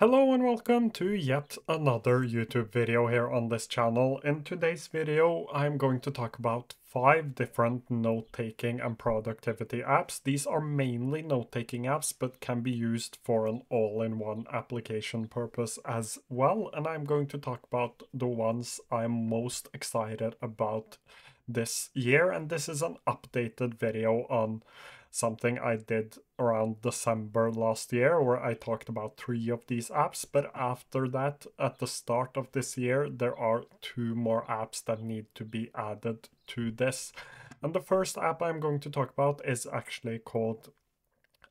Hello and welcome to yet another YouTube video here on this channel. In today's video, I'm going to talk about five different note-taking and productivity apps. These are mainly note-taking apps, but can be used for an all-in-one application purpose as well. And I'm going to talk about the ones I'm most excited about this year. And this is an updated video on something I did around December last year where I talked about three of these apps. But after that, at the start of this year, there are two more apps that need to be added to this. And the first app I'm going to talk about is actually called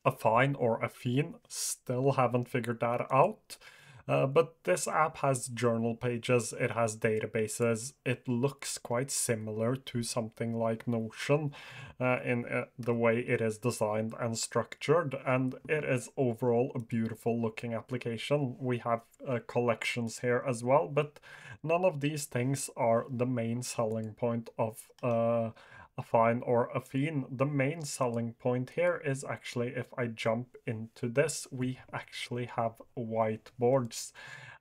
Affine or Affine. Still haven't figured that out. Uh, but this app has journal pages, it has databases, it looks quite similar to something like Notion uh, in uh, the way it is designed and structured, and it is overall a beautiful looking application. We have uh, collections here as well, but none of these things are the main selling point of uh, Affine or a Affine. The main selling point here is actually if I jump into this, we actually have whiteboards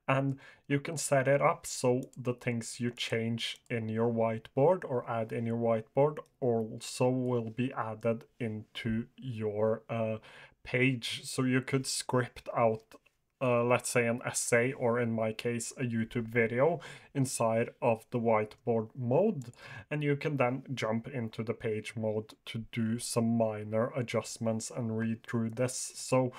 and you can set it up so the things you change in your whiteboard or add in your whiteboard also will be added into your uh, page. So you could script out uh, let's say an essay or in my case a YouTube video inside of the whiteboard mode. And you can then jump into the page mode to do some minor adjustments and read through this. So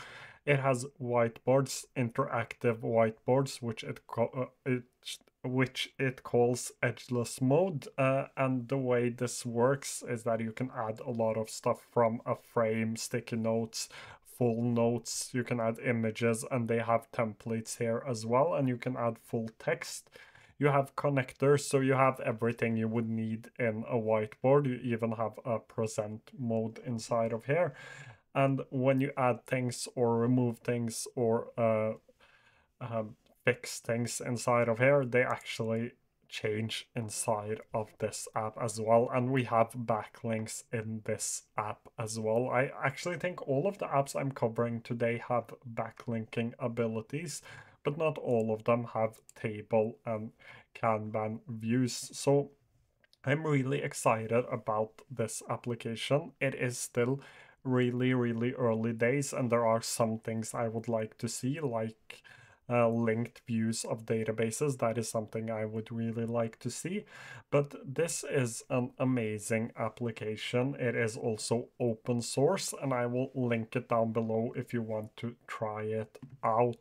it has whiteboards interactive whiteboards which it, uh, it which it calls edgeless mode. Uh, and the way this works is that you can add a lot of stuff from a frame sticky notes full notes, you can add images, and they have templates here as well, and you can add full text. You have connectors, so you have everything you would need in a whiteboard. You even have a present mode inside of here. And when you add things or remove things or uh, uh, fix things inside of here, they actually change inside of this app as well and we have backlinks in this app as well. I actually think all of the apps i'm covering today have backlinking abilities but not all of them have table and kanban views. So i'm really excited about this application. It is still really really early days and there are some things i would like to see like uh, linked views of databases. That is something I would really like to see. But this is an amazing application. It is also open source, and I will link it down below if you want to try it out.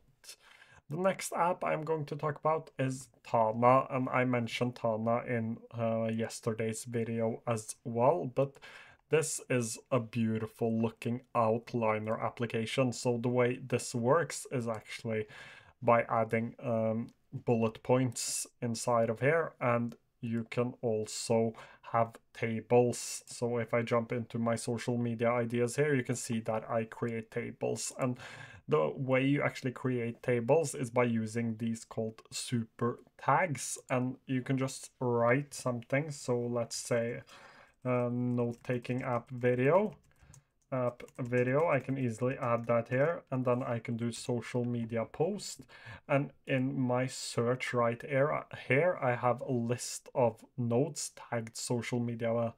The next app I'm going to talk about is Tana, and I mentioned Tana in uh, yesterday's video as well, but this is a beautiful looking outliner application. So the way this works is actually by adding um, bullet points inside of here. And you can also have tables. So if i jump into my social media ideas here you can see that i create tables. And the way you actually create tables is by using these called super tags. And you can just write something. So let's say a note taking app video app video i can easily add that here and then i can do social media post. And in my search right here here i have a list of nodes tagged social media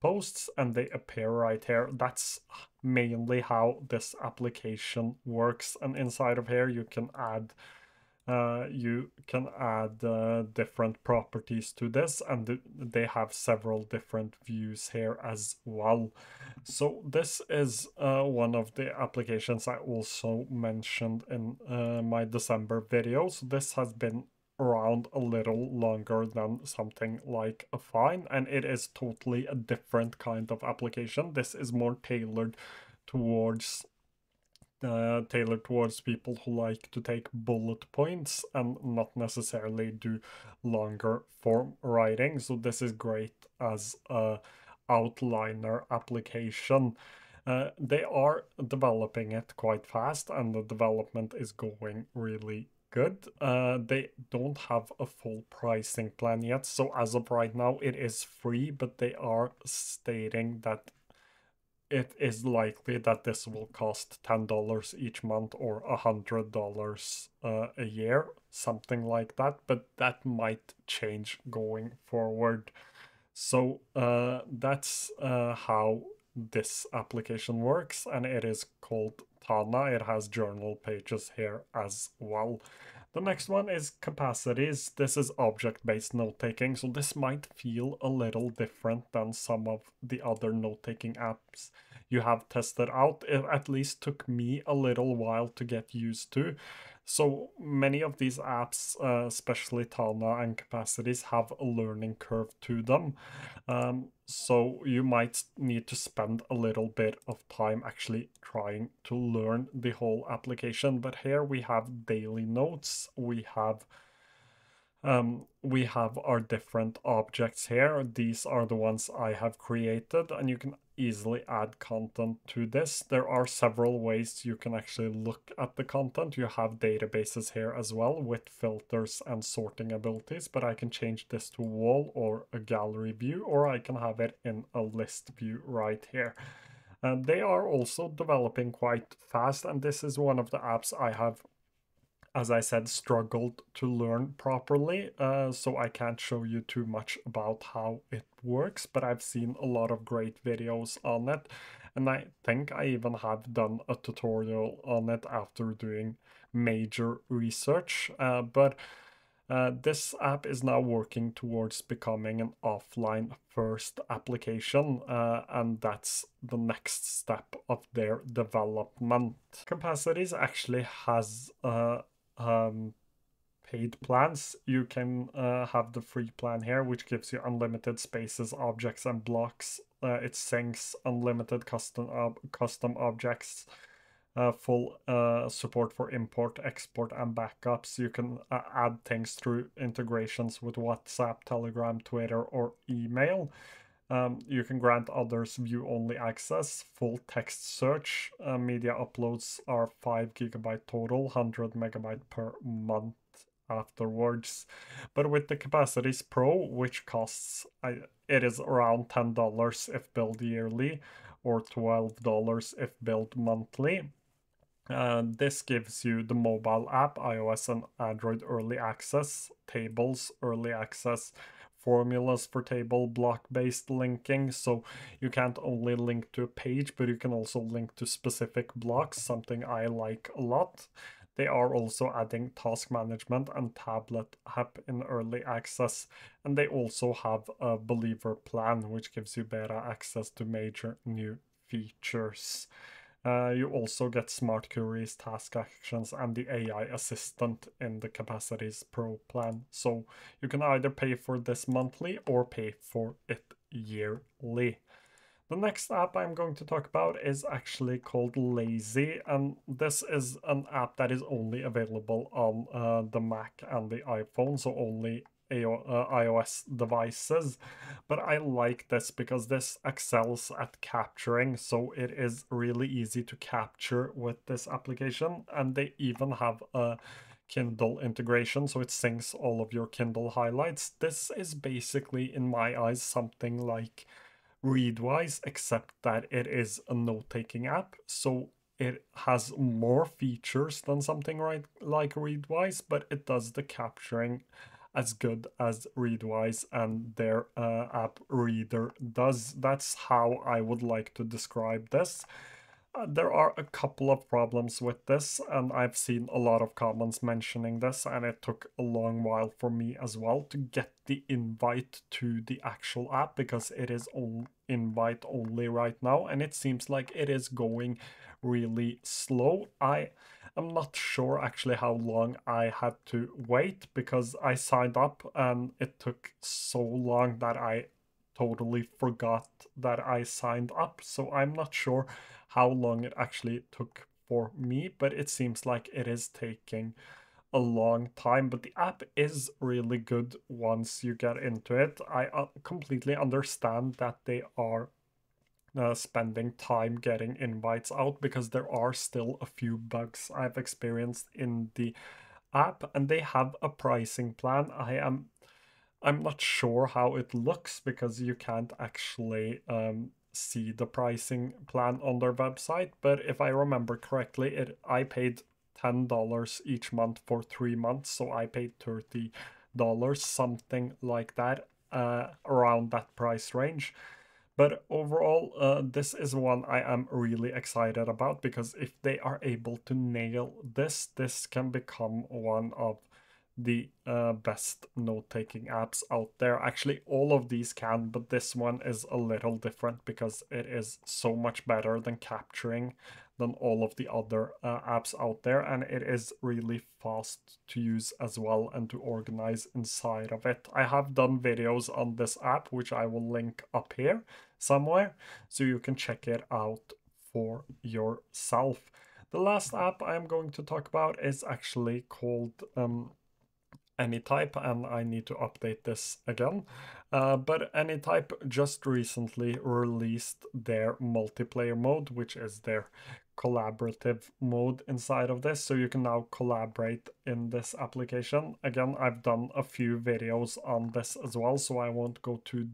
posts and they appear right here. That's mainly how this application works. And inside of here you can add uh, you can add uh, different properties to this and th they have several different views here as well. So this is uh, one of the applications I also mentioned in uh, my December video. So this has been around a little longer than something like Affine and it is totally a different kind of application. This is more tailored towards uh, tailored towards people who like to take bullet points and not necessarily do longer form writing. So this is great as a outliner application. Uh, they are developing it quite fast and the development is going really good. Uh, they don't have a full pricing plan yet. So as of right now, it is free, but they are stating that it is likely that this will cost $10 each month or $100 uh, a year, something like that, but that might change going forward. So uh, that's uh, how this application works, and it is called Tana. It has journal pages here as well. The next one is capacities. This is object-based note-taking, so this might feel a little different than some of the other note-taking apps you have tested out. It at least took me a little while to get used to. So many of these apps, uh, especially Tana and Capacities, have a learning curve to them. Um, so you might need to spend a little bit of time actually trying to learn the whole application. But here we have daily notes, we have um, we have our different objects here. These are the ones I have created and you can easily add content to this. There are several ways you can actually look at the content. You have databases here as well with filters and sorting abilities, but I can change this to wall or a gallery view, or I can have it in a list view right here. And they are also developing quite fast, and this is one of the apps I have as I said, struggled to learn properly, uh, so I can't show you too much about how it works, but I've seen a lot of great videos on it, and I think I even have done a tutorial on it after doing major research, uh, but uh, this app is now working towards becoming an offline first application, uh, and that's the next step of their development. Capacities actually has uh, um, paid plans. You can uh, have the free plan here, which gives you unlimited spaces, objects, and blocks. Uh, it syncs unlimited custom ob custom objects, uh, full uh, support for import, export, and backups. You can uh, add things through integrations with WhatsApp, Telegram, Twitter, or email. Um, you can grant others view-only access, full text search. Uh, media uploads are 5 gigabyte total, 100 megabyte per month afterwards. But with the Capacities Pro, which costs, I, it is around $10 if billed yearly or $12 if billed monthly. Uh, this gives you the mobile app, iOS and Android early access, tables early access, formulas for table block-based linking, so you can't only link to a page, but you can also link to specific blocks, something I like a lot. They are also adding task management and tablet app in early access, and they also have a believer plan, which gives you better access to major new features. Uh, you also get smart queries, task actions, and the AI assistant in the Capacities Pro plan. So you can either pay for this monthly or pay for it yearly. The next app I'm going to talk about is actually called Lazy, and this is an app that is only available on uh, the Mac and the iPhone, so only Uh, iOS devices. But I like this because this excels at capturing, so it is really easy to capture with this application. And they even have a Kindle integration, so it syncs all of your Kindle highlights. This is basically, in my eyes, something like Readwise, except that it is a note-taking app. So it has more features than something right like Readwise, but it does the capturing as good as Readwise and their uh, app Reader does. That's how I would like to describe this. Uh, there are a couple of problems with this, and I've seen a lot of comments mentioning this, and it took a long while for me as well to get the invite to the actual app because it is on invite only right now, and it seems like it is going really slow. I am not sure actually how long I had to wait because I signed up and it took so long that I totally forgot that I signed up. So I'm not sure how long it actually took for me, but it seems like it is taking a long time. But the app is really good once you get into it. I uh, completely understand that they are uh, spending time getting invites out because there are still a few bugs I've experienced in the app and they have a pricing plan. I am I'm not sure how it looks because you can't actually um, see the pricing plan on their website, but if I remember correctly, it I paid $10 each month for three months, so I paid $30, something like that, uh, around that price range. But overall, uh, this is one I am really excited about because if they are able to nail this, this can become one of the uh, best note-taking apps out there. Actually, all of these can, but this one is a little different because it is so much better than capturing than all of the other uh, apps out there and it is really fast to use as well and to organize inside of it. I have done videos on this app which I will link up here somewhere so you can check it out for yourself. The last app I'm going to talk about is actually called um, Anytype and I need to update this again. Uh, but Anytype just recently released their multiplayer mode, which is their collaborative mode inside of this. So you can now collaborate in this application. Again, I've done a few videos on this as well, so I won't go too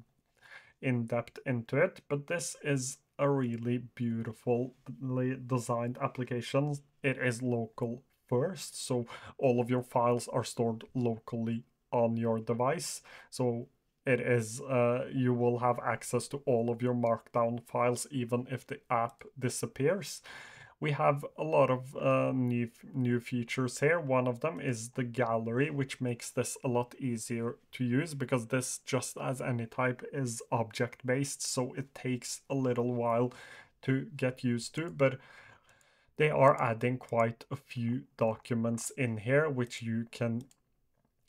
in depth into it. But this is a really beautifully designed application. It is local So all of your files are stored locally on your device. So it is uh, you will have access to all of your markdown files even if the app disappears. We have a lot of uh, new new features here. One of them is the gallery, which makes this a lot easier to use because this, just as any type, is object based, so it takes a little while to get used to. But they are adding quite a few documents in here which you can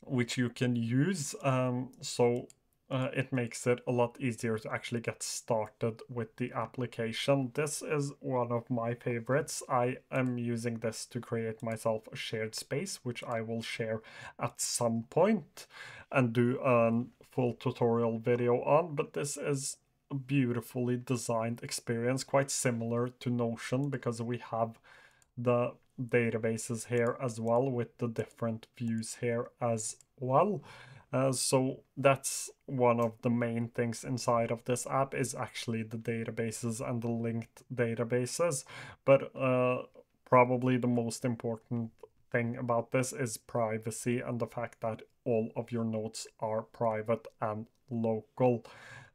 which you can use um, so uh, it makes it a lot easier to actually get started with the application. This is one of my favorites. I am using this to create myself a shared space, which I will share at some point and do a full tutorial video on, but this is beautifully designed experience, quite similar to Notion because we have the databases here as well with the different views here as well. Uh, so that's one of the main things inside of this app is actually the databases and the linked databases. But uh, probably the most important thing about this is privacy and the fact that all of your notes are private and local.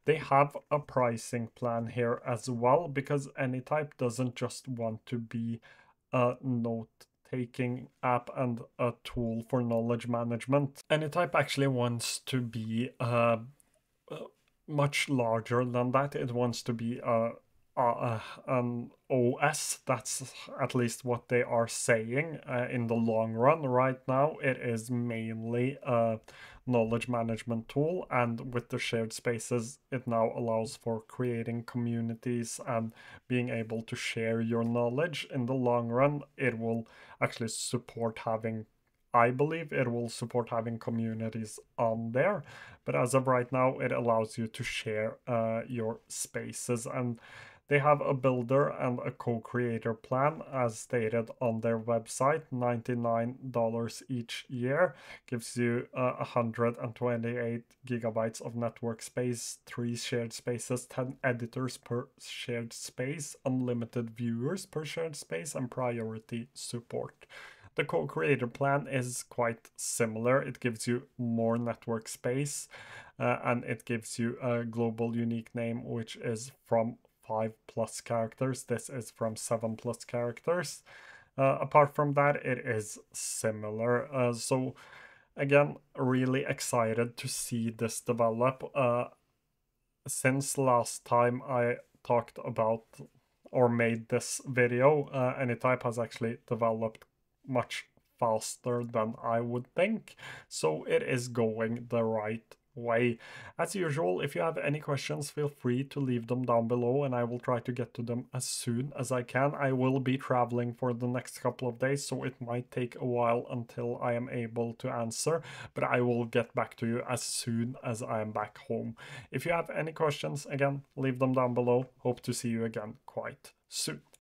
They have a pricing plan here as well because Anytype doesn't just want to be a note taking app and a tool for knowledge management. Anytype actually wants to be uh, uh much larger than that. It wants to be a, a, an OS. That's at least what they are saying uh, in the long run. Right now, it is mainly a knowledge management tool, and with the shared spaces, it now allows for creating communities and being able to share your knowledge. In the long run, it will actually support having I believe it will support having communities on there. But as of right now, it allows you to share uh, your spaces. And they have a builder and a co-creator plan as stated on their website. $99 each year gives you uh, 128 gigabytes of network space, 3 shared spaces, 10 editors per shared space, unlimited viewers per shared space, and priority support. The co-creator plan is quite similar. It gives you more network space uh, and it gives you a global unique name, which is from 5 plus characters. This is from 7 plus characters. Uh, apart from that, it is similar. Uh, so again, really excited to see this develop. Uh, since last time I talked about or made this video, uh, Anytype has actually developed much faster than I would think. So it is going the right way. As usual, if you have any questions, feel free to leave them down below and I will try to get to them as soon as I can. I will be traveling for the next couple of days, so it might take a while until I am able to answer, but I will get back to you as soon as I am back home. If you have any questions, again, leave them down below. Hope to see you again quite soon.